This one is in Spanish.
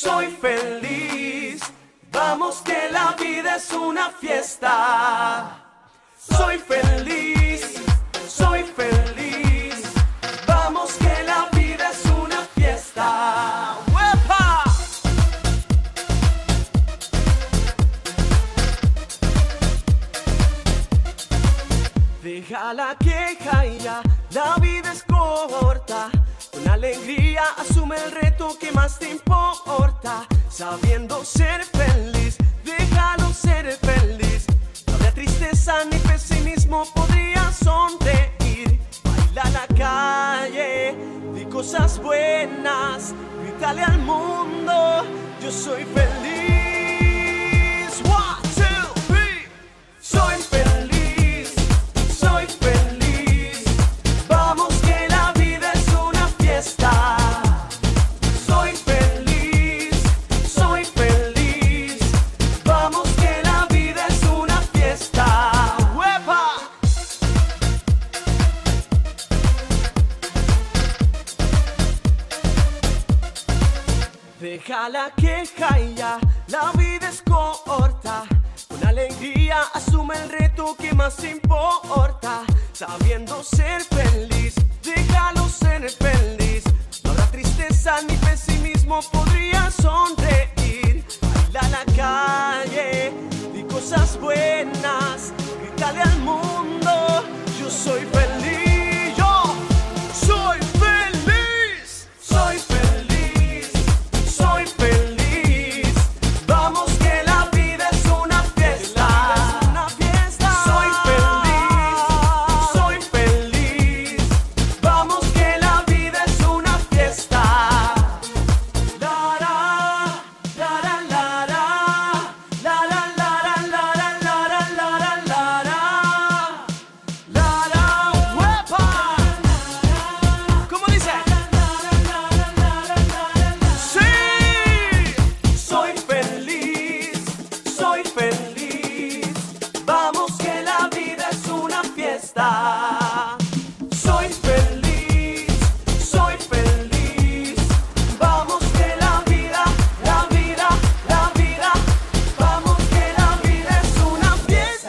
soy feliz. Vamos que la vida es una fiesta. Soy feliz, soy feliz. Vamos que la vida es una fiesta. ¡Wepa! Deja la queja y ya, la vida es corta. Alegría asume el reto que más te importa. Sabiendo ser feliz, déjalo ser feliz. No habrá tristeza ni pesimismo, podría sonreír. Baila la calle, di cosas buenas, grítale al mundo, yo soy feliz. Deja la queja ya, la vida es corta. Con alegría asume el reto que más importa. Sabiendo ser feliz, déjalo ser feliz. No habrá tristeza ni pesimismo, podría sonreír. Baila en la calle, di cosas buenas, grítale al mundo, yo soy feliz.